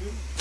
you.